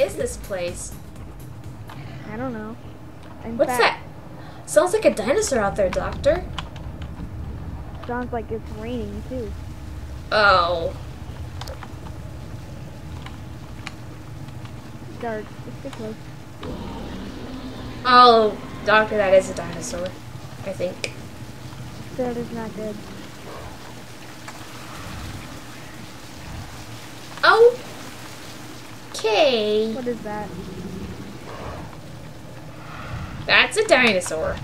is this place? I don't know. In What's fact, that? Sounds like a dinosaur out there, Doctor. Sounds like it's raining too. Oh. Dark. It's too close. Oh, Doctor, that is a dinosaur. I think. That is not good. Oh, Okay. What is that? That's a dinosaur.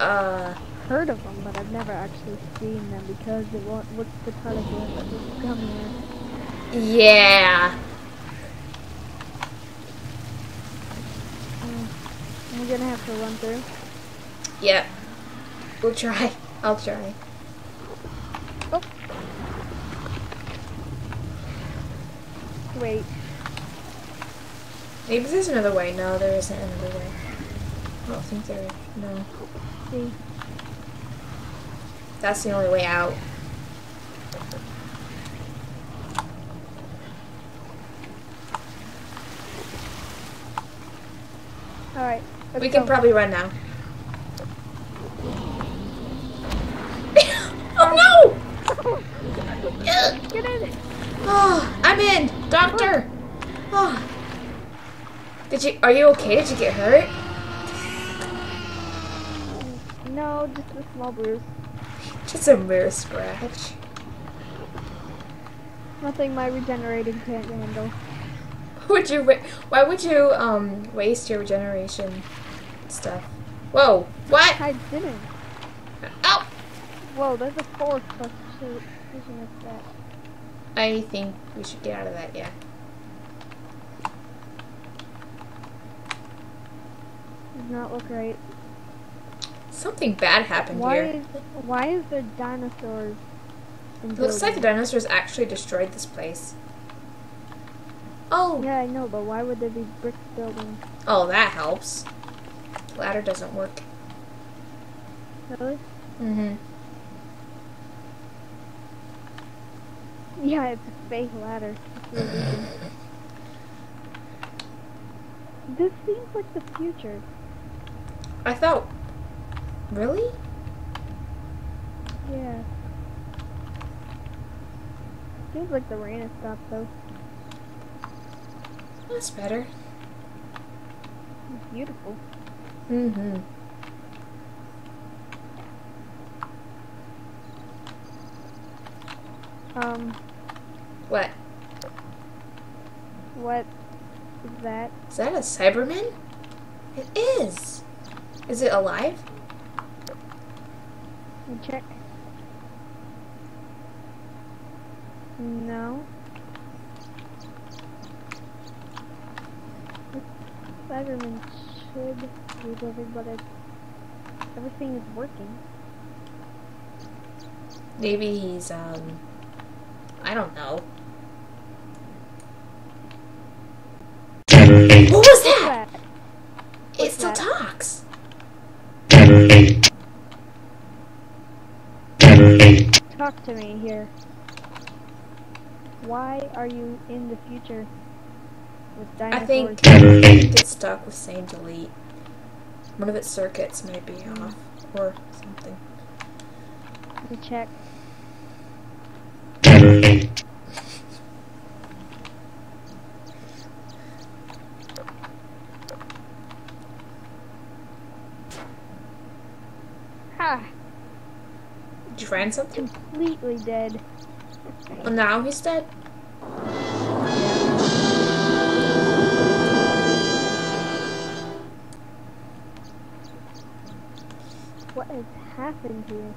Uh, Heard of them, but I've never actually seen them because it won't. What's the predator that would come here? yeah. Mm. I'm gonna have to run through. Yep. We'll try. I'll try. Wait. Maybe there's another way. No, there isn't another way. I don't think there is. No. See. That's the only way out. All right. Let's we can go. probably run now. oh no! Get in. Oh, I'm in, doctor. Oh. Did you? Are you okay? Did you get hurt? No, just a small bruise. Just a mere scratch. Nothing my regenerating can't handle. Would you? Why would you um waste your regeneration stuff? Whoa! What? I didn't. Ow! Whoa, there's a force plus two. Vision of that. I think we should get out of that. Yeah. Does not look right. Something bad happened Why here. is why is there dinosaurs? Looks like the dinosaurs actually destroyed this place. Oh, Yeah, I know, but why would there be brick buildings? oh, that helps. Ladder doesn't work. Really? Mm-hmm. Yeah, it's a fake ladder. It's really weird. this seems like the future. I thought. Really? Yeah. Seems like the rain has stopped though. That's better. It's beautiful. Mm-hmm. Um, What? what is that? Is that a Cyberman? It is. Is it alive? Let me check. No. Cyberman should be living, but it, everything is working. Maybe he's um. I don't know. What was that? That. It What's still that? talks. Talk to me here. Why are you in the future with I dinosaurs? think I think it's stuck with saying delete. One of its circuits might be hmm. off or something. Let me check. Ha! Did you find something? Completely dead. Well, now he's dead. What has happened here?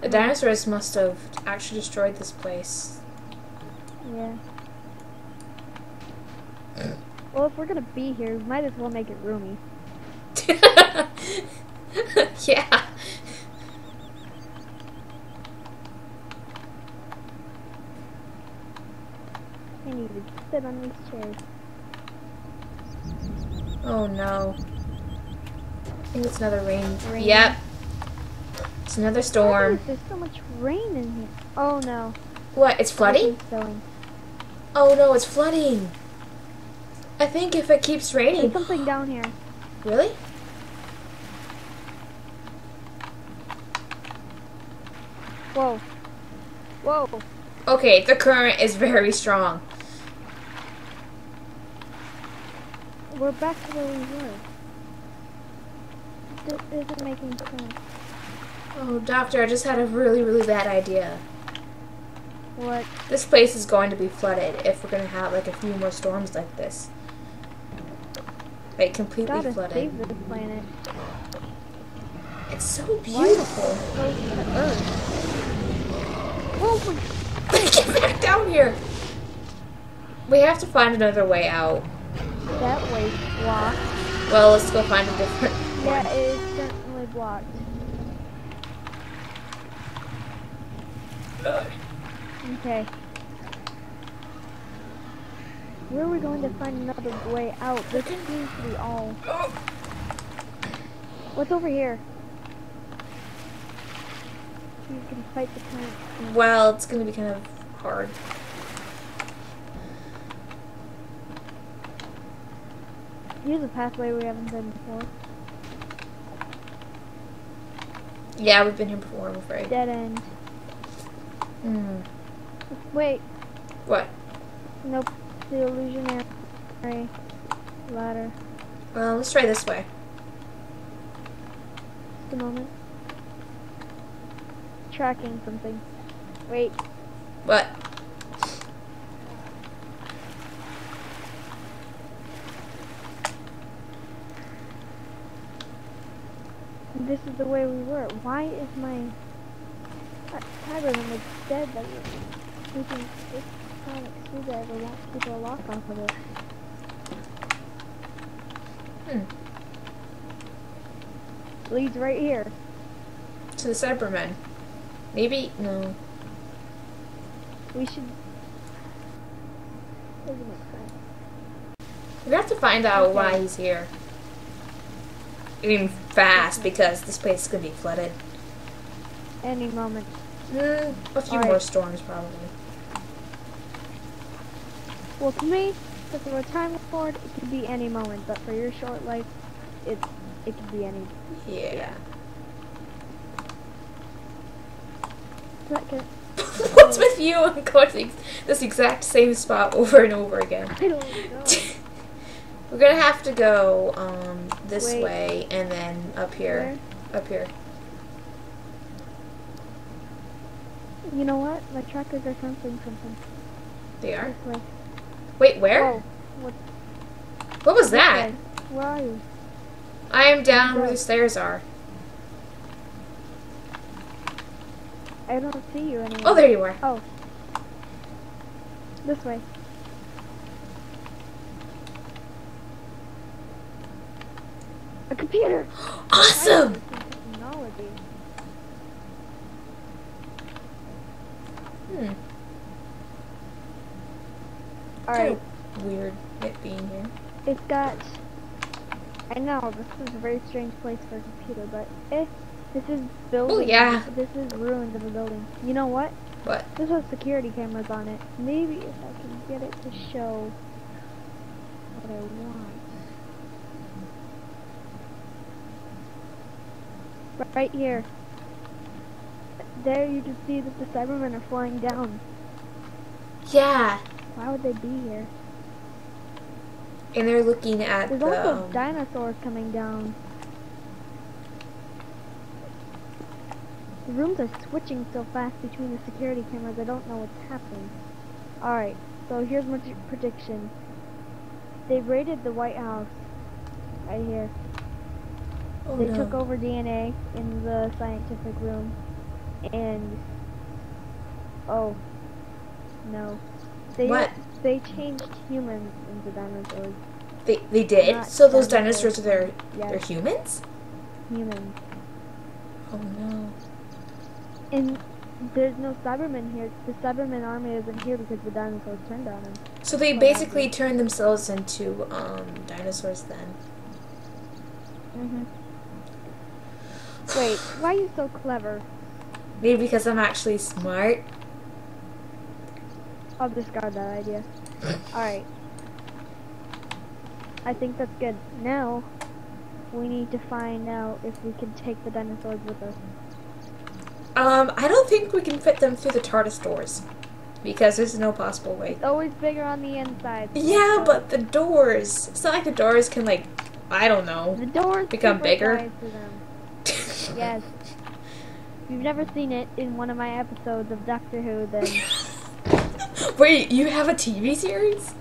The dinosaurs must have actually destroyed this place. Yeah. Well, if we're gonna be here, we might as well make it roomy. yeah. Can't even sit on these chairs. Oh no. I think it's another rain. Rain. Yep. It's another storm. There's so much rain in here. Oh no. What? It's flooding? Oh no, it's flooding. I think if it keeps There's raining. something down here. Really? Whoa. Whoa. Okay, the current is very strong. We're back to where we were. This isn't making sense. Oh, doctor, I just had a really, really bad idea. What? This place is going to be flooded if we're going to have like a few more storms like this. Like completely Gotta flooded. save this planet. It's so beautiful. Close to Earth. Oh Whoa, we- Get back down here. We have to find another way out. that way blocked. Well, let's go find a different. Yeah, it is certainly blocked. Okay. Where are we going to find another way out? This seems to be all. What's over here? You can fight the tank. Well, it's going to be kind of hard. Here's a pathway we haven't been before. Yeah, we've been here before, I'm afraid. Dead end. Hmm. Wait, What? nope. The illusionary ladder. Well, let's try this way. Just a moment. Tracking something. Wait, What? this is the way we were. Why is my Cyberman was dead that we can this sonic screwdriver won't keep a lock off of it. Hmm. Leads right here. To the Cybermen. Maybe? No. We should doesn't make sense. We have to find out why he's here. I mean, fast, because this place is going to be flooded. Any moment. Mm, a few Alright. more storms, probably. Well to me, if we're a time lord, it could be any moment, but for your short life, it it could be any Yeah. second. What's with you and going this exact same spot over and over again? I don't know. We're gonna have to go um, this Wait. way and then up here. Up here. You know what? My trackers are sensing something. They are. Wait, where? Whoa. What? What was that? Where are you? I am down where the stairs are. I don't see you anymore. Oh, there you are. Oh. This way. A computer! Awesome! Hmm. Alright, Weird it being here. it's got... I know, this is a very strange place for a computer, but eh, this is building. Oh, yeah. This is ruins of a building. You know what? What? This has security cameras on it. Maybe if I can get it to show what I want. Right here. There you can see that the Cybermen are flying down. Yeah. Why would they be here? And they're looking at There's the. also um, dinosaurs coming down. The rooms are switching so fast between the security cameras, I don't know what's happening. Alright, so here's my prediction. They raided the White House. Right here. oh, They no. took over DNA in the scientific room. And. Oh. No. They, What? They changed humans into dinosaurs. They, they did? Not So those dinosaurs. dinosaurs are their, Yes. they're humans? Humans. Oh no. And there's no Cybermen here. The Cybermen army isn't here because the dinosaurs turned on them. So they What basically happened? turned themselves into um, dinosaurs then. Mm-hmm. Wait, why are you so clever? Maybe because I'm actually smart. I'll discard that idea. Alright. I think that's good. Now, we need to find out if we can take the dinosaurs with us. Um, I don't think we can fit them through the TARDIS doors. Because there's no possible way. It's always bigger on the inside. Yeah, So, but the doors. It's not like the doors can, like, I don't know. the doors become bigger? Yes. If you've never seen it in one of my episodes of Doctor Who, then Wait, you have a TV series?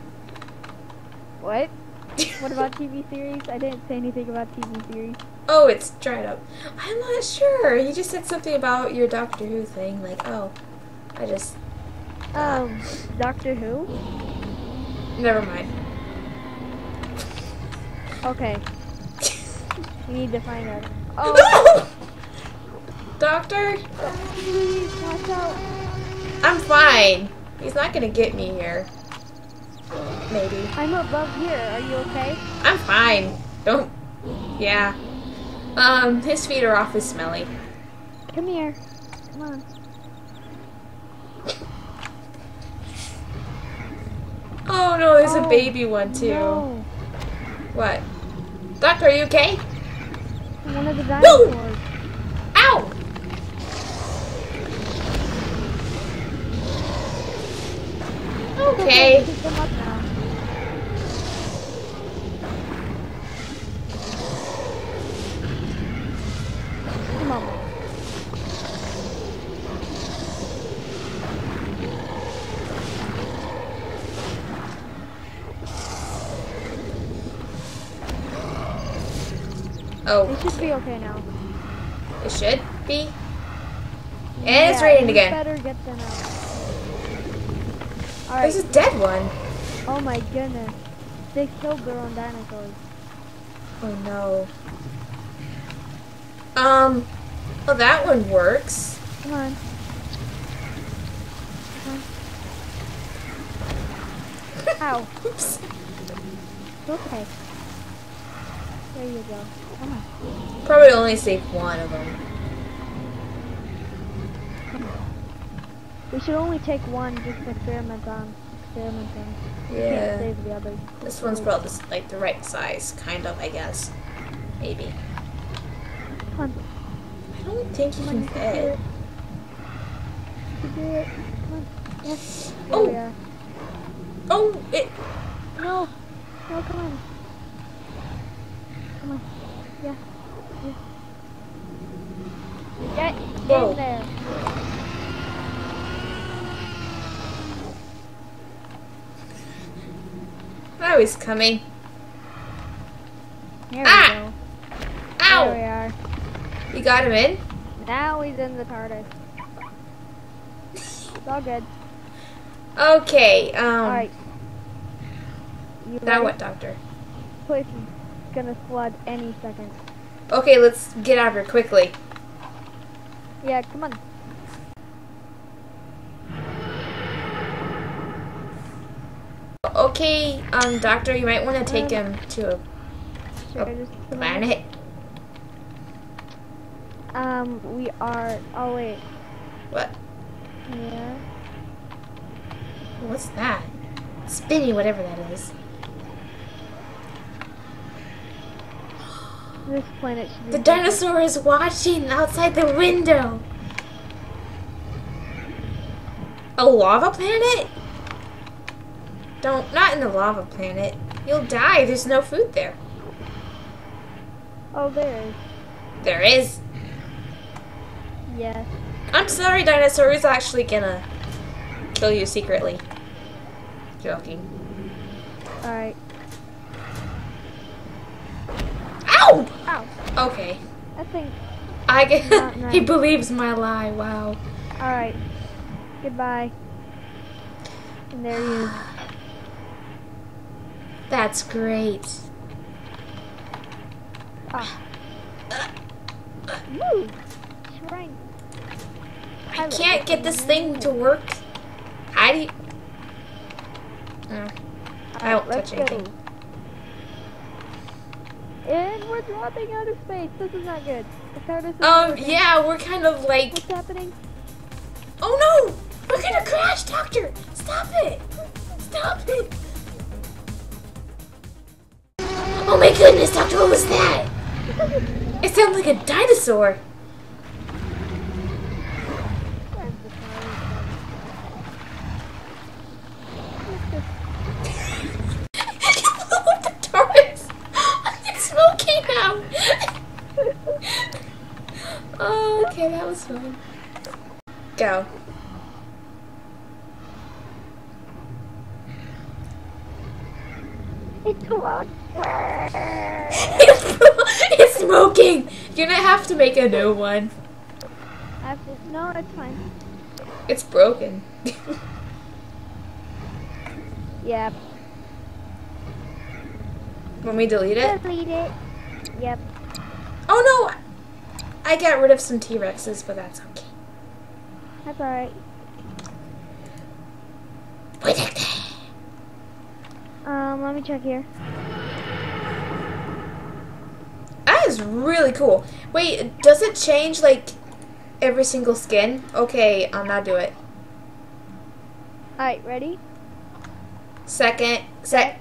what? What about TV series? I didn't say anything about TV series. Oh, it's dried up. I'm not sure. You just said something about your Doctor Who thing. Like, oh, I just. Um, Doctor Who? Never mind. Okay, we need to find her. Oh, Doctor, please, watch out. I'm fine. He's not gonna get me here. Maybe. I'm above here. Are you okay? I'm fine. Don't. Yeah. Um, his feet are off awfully smelly. Come here. Come on. Oh no, there's a Oh, baby one too. No, What? Doctor, are you okay? one of the dinosaurs. Ow! Okay. Pick them up now. Come on. Oh, They should be okay now. it should be. And it's raining again. better get them out. There's Alright. a dead one. Oh my goodness. They killed their own dinosaurs. Oh no. Um, well that one works. Come on. Come on. Ow. Oops. Okay. There you go. Come on. Probably only saved one of them. We should only take one just to experiment on. Experiment on. We Can't Yeah. save the others. This one's probably this, like the right size, kind of, I guess. Maybe. Come on. I don't think you can you can do fit. it. You can do it. Come on. Yes. Oh. Oh, it. No. No, come on. Come on. Yeah. yeah. Get Whoa. in there. He's coming. There Ah! we go. There we are. You got him in? Now he's in the TARDIS. It's all good. Okay, um. Alright. You Now ready? what, Doctor? Place is gonna flood any second. Okay, let's get out of here quickly. Yeah, come on. Okay, um, Doctor, you might want to take Um, him to a a planet. Um, we are. Oh wait. What? Yeah. What's that? Spinny, whatever that is. This planet. The perfect. dinosaur is watching outside the window. A lava planet? Don't, not in the lava planet. You'll die. There's no food there. Oh, there is. There is. Yes. I'm sorry, dinosaur is actually gonna kill you secretly. Joking. Alright. Ow! Ow. Okay. I think. I get. Not he believes my lie. Wow. Alright. Goodbye. And there you. That's great. Ah. Move! I can't get this thing to work. How do you? Mm, I won't touch anything. go. And we're dropping out of space. This is not good. The TARDIS is Um, yeah, we're kind of like. What's happening? Oh no! We're gonna crash, Doctor! Stop it! Stop it! Oh my goodness, Doctor, what was that? It sounded like a dinosaur. Where's the TARDIS? you blew up the TARDIS! It's smoking now! oh, okay, that was fun. Go. It's one. it's smoking! You're gonna have to make a new one. I have to, no, it's fine. It's broken. Yep. Want me to delete it? Delete it. Yep. Oh no! I got rid of some T Rexes, but that's okay. That's alright. Um, let me check here. That is really cool. Wait, does it change like every single skin? Okay, I'll now do it. Alright, ready? Second, set,